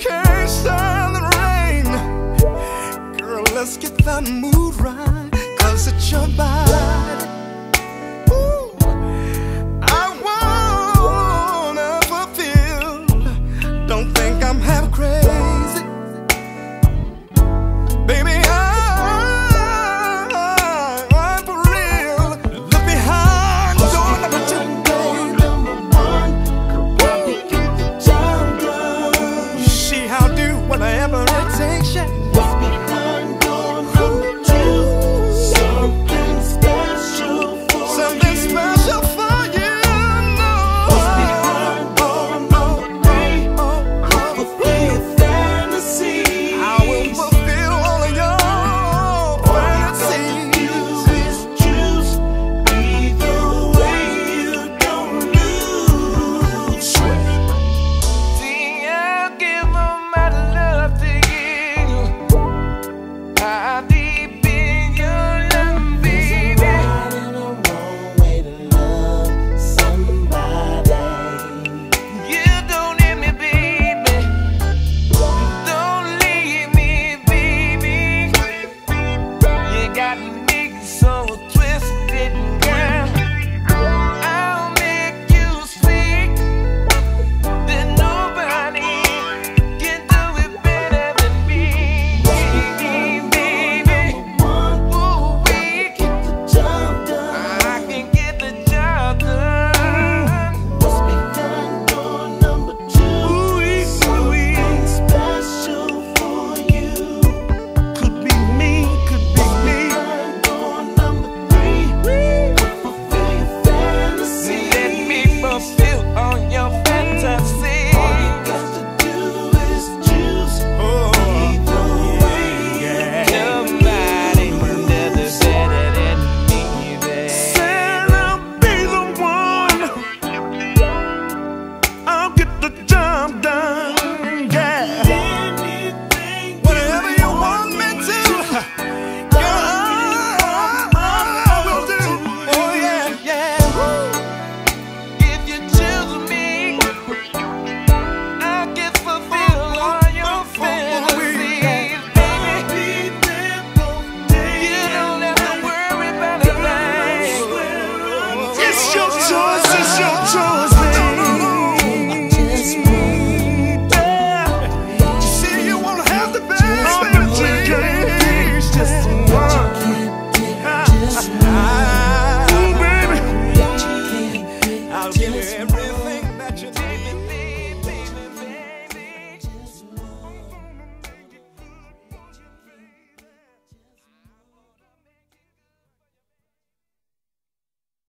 can't stand the rain. Girl, let's get that mood right Cause it's your body.